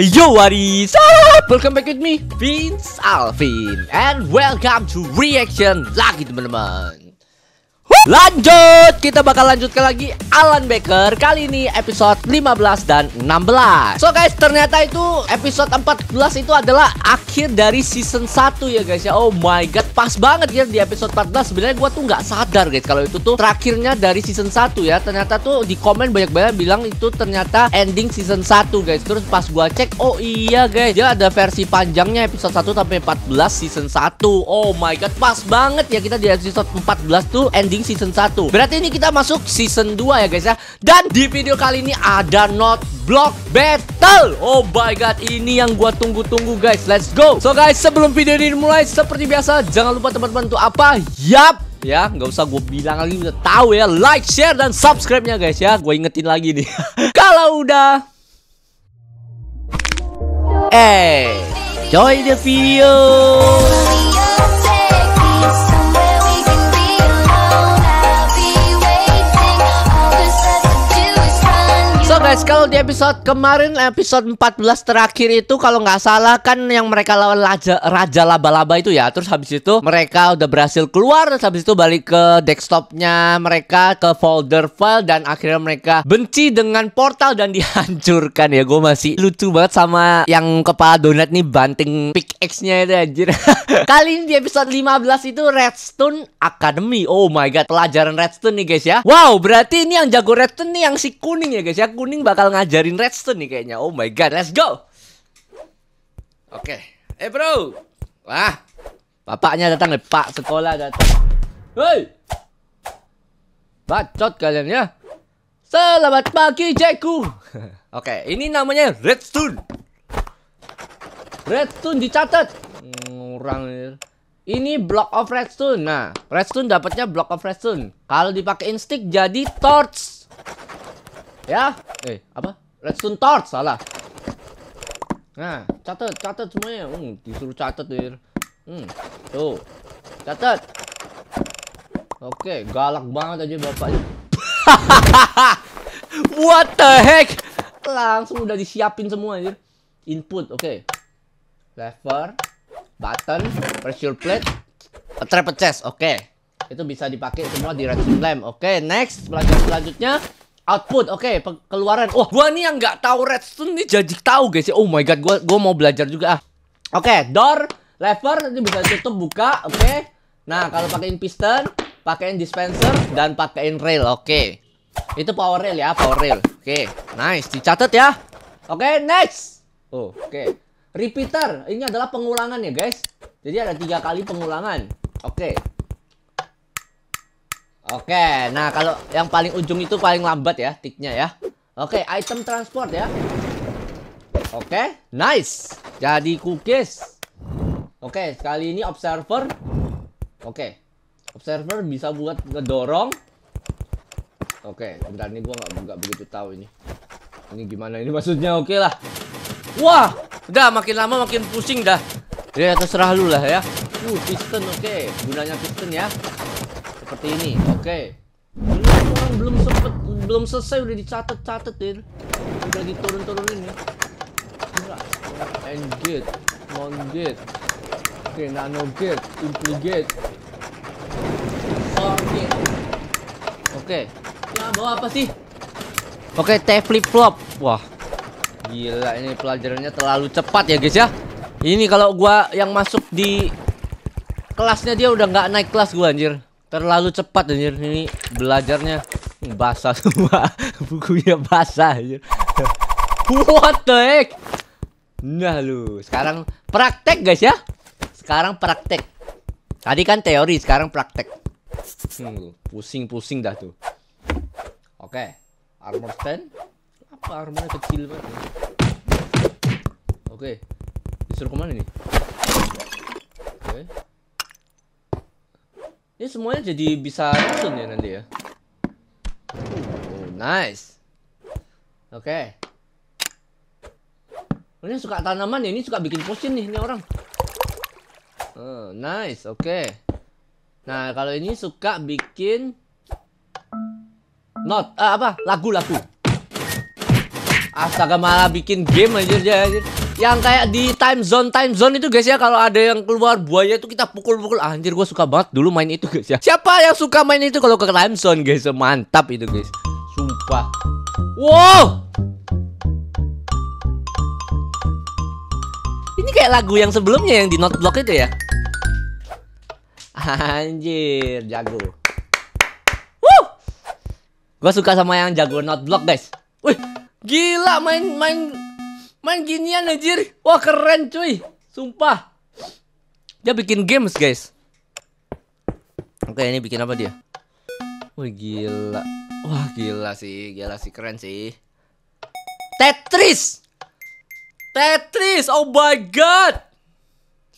Yo, what up? Welcome back with me, Vince Alvin And welcome to reaction lagi teman-teman Lanjut, kita bakal lanjutkan lagi Alan Baker. Kali ini episode 15 dan 16 So guys, ternyata itu episode 14 itu adalah akhir dari season 1 ya guys ya. Oh my god, pas banget ya di episode 14 Sebenarnya gue tuh nggak sadar guys Kalau itu tuh terakhirnya dari season 1 ya. Ternyata tuh di komen banyak-banyak bilang itu ternyata ending season 1 guys. Terus pas gue cek, oh iya guys Dia ada versi panjangnya episode 1 sampai 14 season 1 Oh my god, pas banget ya kita di episode 14 tuh ending season 1 Berarti ini kita masuk season 2 ya guys ya. Dan di video kali ini ada not block battle. Oh my god ini yang gua tunggu-tunggu guys. Let's go. So guys sebelum video ini dimulai Seperti biasa jangan lupa teman-teman untuk apa? Yap. Ya nggak usah gue bilang lagi udah tahu ya. Like share dan subscribe nya guys ya. Gue ingetin lagi nih. Kalau udah. Eh join the video guys, kalau di episode kemarin episode 14 terakhir itu kalau nggak salah kan yang mereka lawan raja raja laba-laba itu ya. Terus habis itu mereka udah berhasil keluar terus habis itu balik ke desktopnya mereka ke folder file dan akhirnya mereka benci dengan portal dan dihancurkan ya. Gue masih lucu banget sama yang kepala donat nih banting pickaxe-nya itu anjir. Kali ini di episode 15 itu Redstone Academy. Oh my god, pelajaran Redstone nih guys ya. Wow, berarti ini yang jago Redstone nih yang si kuning ya guys ya kuning bakal ngajarin Redstone nih kayaknya. Oh my god, let's go. Oke. Eh bro. Wah. Bapaknya datang nih, Pak sekolah datang. Hei. Bacot kalian ya. Selamat pagi, Jeku. Oke, ini namanya Redstone. Redstone dicatat. Orang ini block of redstone. Nah, redstone dapatnya block of redstone. Kalau dipakein stick jadi torch. Ya, eh apa? Redstone torch salah. Nah, catat, catat semuanya. Hmm, disuruh catat deh. Hmm, tuh, catat. Oke, galak banget aja bapaknya. What the heck? Langsung udah disiapin semua aja. Input, oke. Lever, button, pressure plate, a trap chest, oke. Itu bisa dipakai semua di redstone lamp. Oke, next pelajaran selanjutnya output oke okay, keluaran wah oh, gua nih yang nggak tahu redstone nih jadi tahu guys ya oh my god gua gua mau belajar juga ah oke okay, door lever nanti bisa tutup buka oke okay. nah kalau pakein piston pakein dispenser dan pakein rail oke okay. itu power rail ya power rail oke okay. nice dicatat ya oke okay, next oh oke okay. repeater ini adalah pengulangan ya guys jadi ada tiga kali pengulangan oke okay. Oke, nah kalau yang paling ujung itu paling lambat ya tiknya ya. Oke, item transport ya. Oke, nice. Jadi cookies. Oke, kali ini observer. Oke, observer bisa buat ngedorong. Oke, bentar nih gua nggak nggak begitu tahu ini. Ini gimana ini maksudnya? Oke lah. Wah, udah makin lama makin pusing dah. Ya terserah lu lah ya. Uh, piston oke. Gunanya piston ya seperti ini oke. Okay. orang belum sempet belum selesai udah dicatat-catat ya udah diturun-turunin ya. And gate non gate. Oke okay, nano gate impligate oh gate. Oke. Okay. ya bawa apa sih? Oke okay, T flip flop wah gila ini pelajarannya terlalu cepat ya guys ya. Ini kalau gua yang masuk di kelasnya dia udah nggak naik kelas gua anjir Terlalu cepat anjir ini belajarnya basah semua. Bukunya basah anjir. What the heck? Nah lu, sekarang praktek guys ya. Sekarang praktek. Tadi kan teori, sekarang praktek. Pusing-pusing dah tuh. Oke, okay. armor stand. Apa armornya kecil banget? Oke, okay. disuruh ke mana nih? Oke. Okay. Ini semuanya jadi bisa racun ya nanti ya. Oh, nice. Oke. Okay. Ini suka tanaman ya, ini suka bikin potion nih ini orang. Oh, nice. Oke. Okay. Nah, kalau ini suka bikin not uh, apa? Lagu-lagu. Astaga malah bikin game aja aja. Yang kayak di time zone time zone itu guys ya kalau ada yang keluar buaya itu kita pukul-pukul. Anjir gue suka banget dulu main itu guys ya. Siapa yang suka main itu kalau ke time zone guys? Mantap itu guys. Sumpah. Wow. Ini kayak lagu yang sebelumnya yang di not block itu ya. Anjir, jago. Woo! Gue suka sama yang jago not block guys. Wih, Gila main main main ginian anjir. Wah keren cuy. Sumpah. Dia bikin games guys. Oke ini bikin apa dia? Wah gila. Wah gila sih, gila sih keren sih. Tetris. Tetris. Oh my god.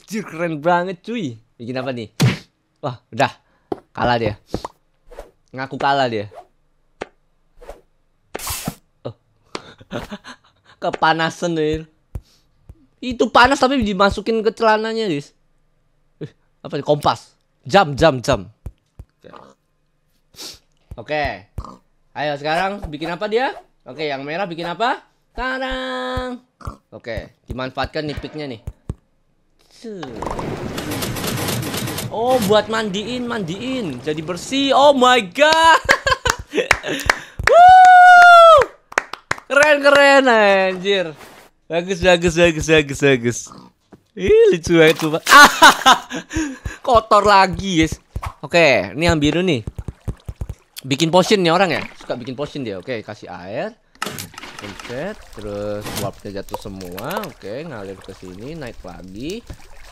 Anjir keren banget cuy. Bikin apa nih? Wah, udah. Kalah dia. Ngaku kalah dia. Kepanasan deh. Itu panas tapi dimasukin ke celananya, guys. Eh, apa nih? Kompas. Jam, jam, jam. Oke. Ayo sekarang bikin apa dia? Oke, yang merah bikin apa? Sekarang. Oke, dimanfaatkan nih picknya nih. Oh, buat mandiin, mandiin. Jadi bersih. Oh my god. Keren keren anjir. Bagus bagus bagus bagus bagus. Ih lucu banget pak. Kotor lagi guys. Oke, ini yang biru nih. Bikin potion nih orang ya. Suka bikin potion dia. Oke, kasih air. Pencet, terus warpnya jatuh semua. Oke, ngalir ke sini, naik lagi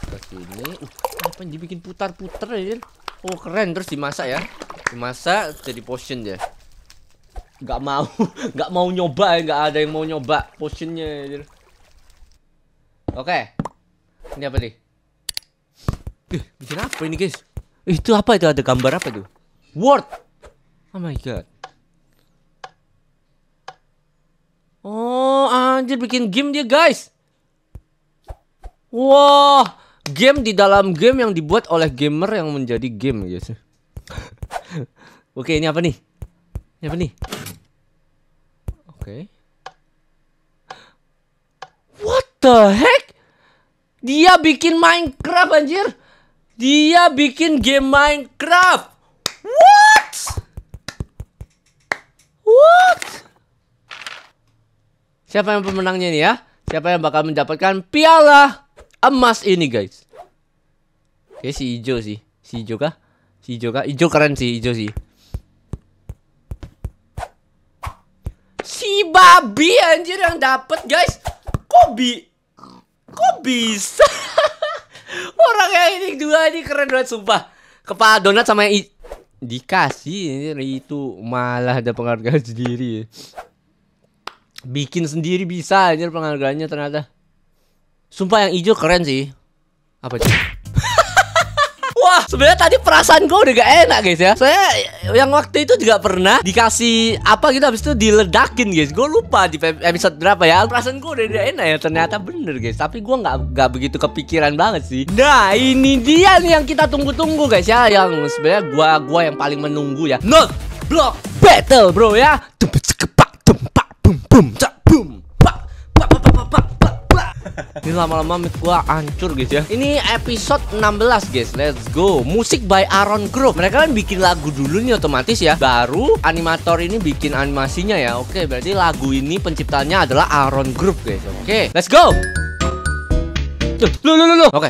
ke sini. Uh, apa dibikin putar-putar ya? Oh keren, terus dimasak ya. Dimasak jadi potion dia nggak mau nggak mau nyoba ya nggak ada yang mau nyoba potionnya oke. Ini apa nih? Ih, bikin apa ini guys? Itu apa itu? Ada gambar apa tuh word. Oh my god. Oh anjir bikin game dia guys. Wah game di dalam game yang dibuat oleh gamer yang menjadi game guys. Oke ini apa nih? Ini apa nih okay. What the heck? Dia bikin Minecraft anjir. Dia bikin game Minecraft. What? What? Siapa yang pemenangnya nih ya? Siapa yang bakal mendapatkan piala emas ini guys? Oke si hijau sih. Si hijau kah? Si hijau kah? Hijau keren sih, hijau sih. Si babi anjir yang dapet guys. Kok bi Kok bisa? Orang yang ini dua ini keren banget sumpah. Kepala donat sama yang dikasih itu malah ada penghargaan sendiri. Bikin sendiri bisa anjir penghargaannya ternyata. Sumpah yang hijau keren sih. Apa sih? Sebenarnya tadi perasaan gue udah gak enak guys ya. Saya yang waktu itu juga pernah dikasih apa gitu habis itu diledakin guys. Gue lupa di episode berapa ya. Perasaan gue udah gak enak ya. Ternyata bener guys. Tapi gue nggak nggak begitu kepikiran banget sih. Nah, ini dia nih yang kita tunggu-tunggu guys ya. Yang sebenarnya gua gua yang paling menunggu ya. Not block battle bro ya. Tempat tempat bum bum Ini lama-lama mic gua hancur guys ya. Ini episode 16 guys. Let's go. Musik by Aaron Group. Mereka kan bikin lagu dulu nih otomatis ya. Baru animator ini bikin animasinya ya. Oke, berarti lagu ini penciptanya adalah Aaron Group guys. Oke, let's go. Lu lu lu lu. Oke.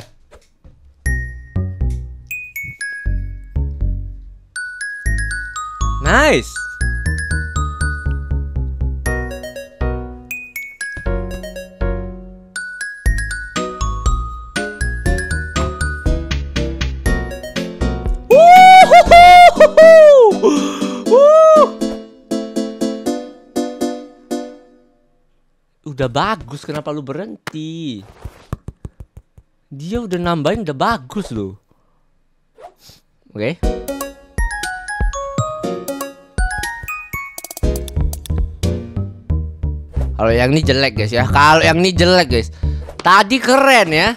Nice. Udah bagus, kenapa lu berhenti? Dia udah nambahin udah bagus loh. Oke. Okay. Kalau yang ini jelek guys ya. Kalau yang ini jelek guys. Tadi keren ya.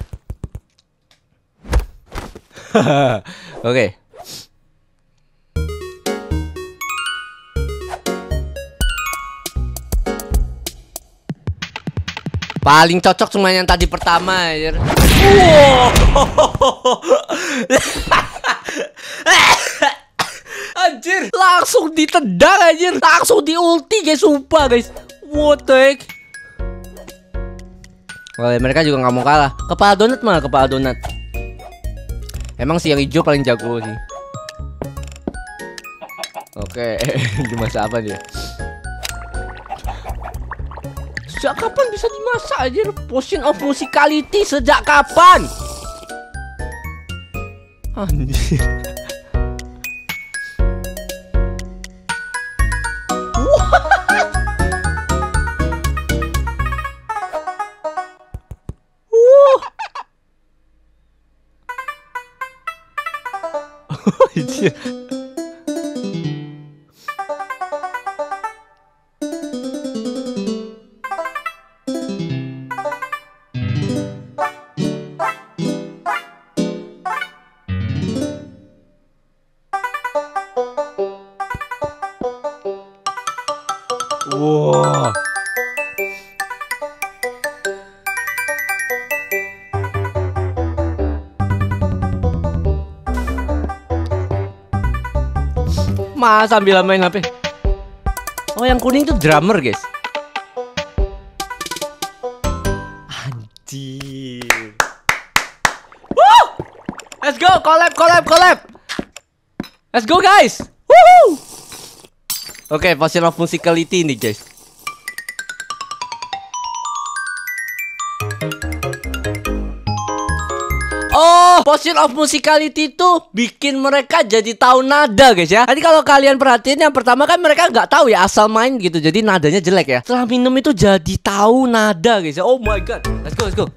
Oke. okay. Paling cocok cuma yang tadi pertama anjir. anjir, langsung ditendang anjir. Langsung di ulti guys, sumpah guys. What the heck? Oh, mereka juga nggak mau kalah. Kepala donat mah, kepala donat. Emang sih yang hijau paling jago sih. Oke, dimasak apa dia? Sejak kapan bisa dimasak aja? Potion of musicality sejak kapan? Anjir. Wow. Mas sambil main HP. Oh, yang kuning tuh drummer, guys. Anjir. Woo! Let's go, collab, collab, collab. Let's go, guys. Oke, okay, potion of musicality ini, guys. Oh, potion of musicality itu bikin mereka jadi tahu nada, guys ya. Tadi kalau kalian perhatiin yang pertama kan mereka nggak tahu ya asal main gitu, jadi nadanya jelek ya. Setelah minum itu jadi tahu nada, guys ya. Oh my god, let's go, let's go.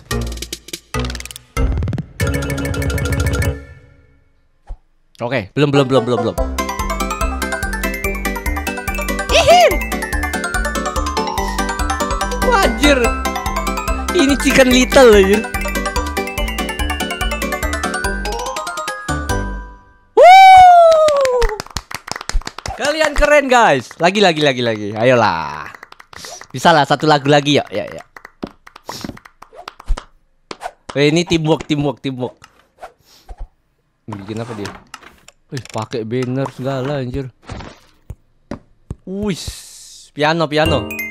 Oke, okay, belum, belum, belum, belum, belum. Wajir. Ini chicken little aja. Kalian keren guys. Lagi lagi lagi lagi. Ayolah. Bisa lah satu lagu lagi ya. Ya ya. Eh, ini teamwork teamwork teamwork. Bikin apa dia? Wih, pakai banner segala anjir. Wih, piano piano.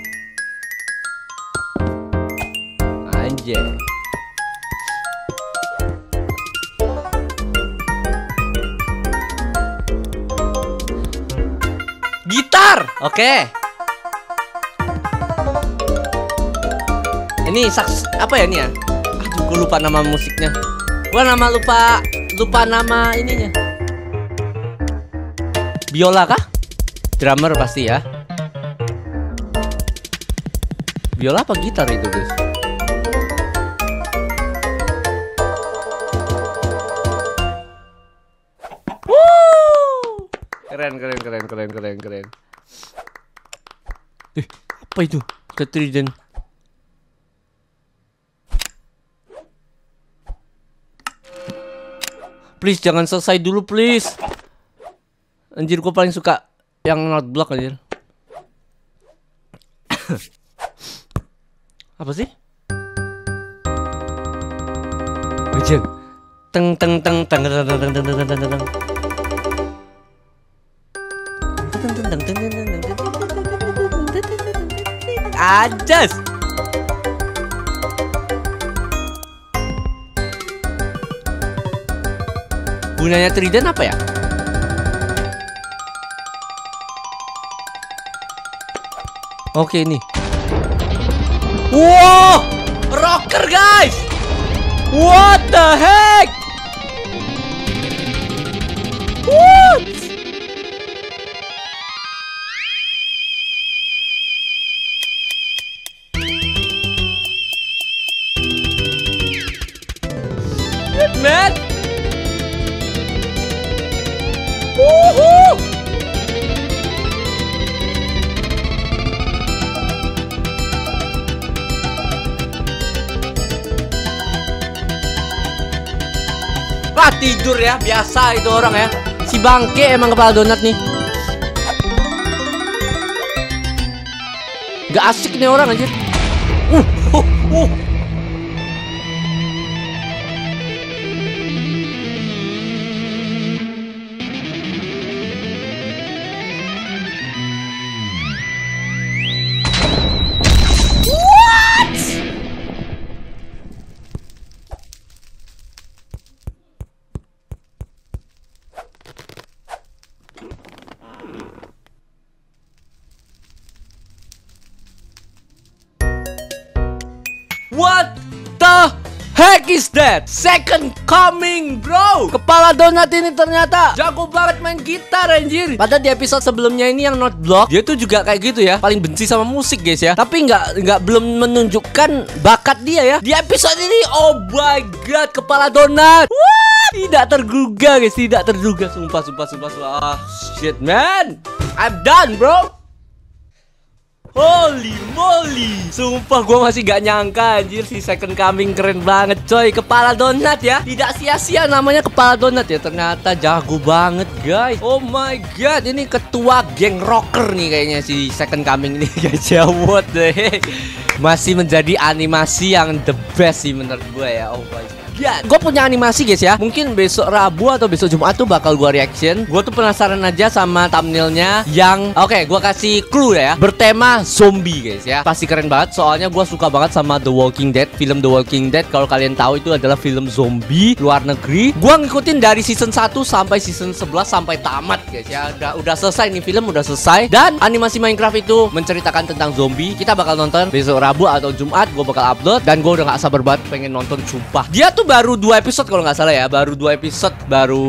Anjay. Gitar. Oke. Okay. Ini saks apa ya ini ya? Aduh, gue lupa nama musiknya. Gua nama lupa lupa nama ininya. Biola kah? Drummer pasti ya. Biola apa gitar itu, guys? Keren, keren, keren, keren, keren, keren. Eh, apa itu? Ketrident. Please jangan selesai dulu, please. Anjir, gue paling suka yang not block anjir. apa sih? Teng teng teng teng teng teng teng teng teng teng teng. Ajas. Gunanya trident apa ya? Oke ini. Wow, rocker guys. What the heck? Tidur ya, biasa itu orang ya. Si bangke emang kepala donat nih. Gak asik nih orang anjir. Uh, uh, Uh. Second coming, bro. Kepala donat ini ternyata jago banget main gitar anjir. Padahal di episode sebelumnya ini yang not block, dia tuh juga kayak gitu ya, paling benci sama musik guys ya. Tapi nggak nggak belum menunjukkan bakat dia ya. Di episode ini, oh my god, kepala donat. What? Tidak terduga guys, tidak terduga. Sumpah, sumpah, sumpah, sumpah. Ah, shit man. I'm done, bro. Holy moly. Sumpah gue masih gak nyangka anjir. Si second coming keren banget coy. Kepala donat ya. Tidak sia-sia namanya kepala donat ya. Ternyata jago banget guys. Oh my god Ini ketua geng rocker nih kayaknya Si second coming ini guys. Ya What Masih menjadi animasi yang the best sih menurut gue ya. Oh my god Gue punya animasi guys ya. Mungkin besok Rabu atau besok Jumat tuh bakal gue reaction. Gue tuh penasaran aja sama thumbnailnya Yang Oke okay, gue kasih clue ya. Bertema zombie guys ya. Pasti keren banget. Soalnya gue suka banget sama The Walking Dead Film The Walking Dead. Kalau kalian tahu itu adalah film zombie Luar negeri. Gue ngikutin dari season 1 sampai season 11 Sampai tamat guys ya. Udah, udah selesai nih film udah selesai. Dan animasi Minecraft itu menceritakan tentang zombie. Kita bakal nonton besok Rabu atau Jumat Gue bakal upload. Dan gue udah gak sabar banget pengen nonton Sumpah. Dia tuh baru dua episode kalau nggak salah ya. Baru dua episode baru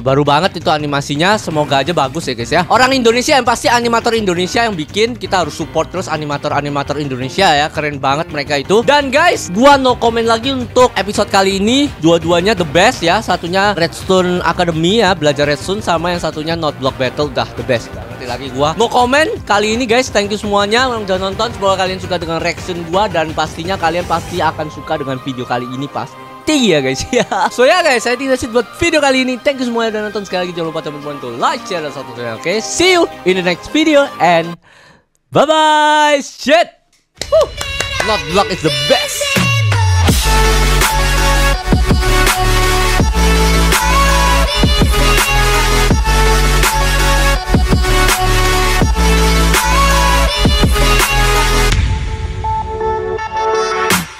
baru banget itu animasinya. Semoga aja bagus ya guys ya. Orang Indonesia yang pasti animator Indonesia yang bikin kita harus support terus animator-animator Indonesia ya. Keren banget mereka itu. Dan guys gua no comment lagi untuk episode kali ini. Dua-duanya the best ya. Satunya Redstone Academy ya belajar Redstone sama yang satunya Not Block Battle. Dah the best. Ngerti lagi gua. No comment kali ini guys. Thank you semuanya yang udah nonton. Semoga kalian suka dengan reaction gua dan pastinya kalian pasti akan suka dengan video kali ini pasti tinggi ya guys. Ya So ya guys saya tidak sih buat video kali ini. Thank you semuanya dan nonton. Sekali lagi Jangan lupa teman-teman untuk like, share, dan subscribe. Oke okay? see you in the next video And bye bye Shit. Woo. Not block is the best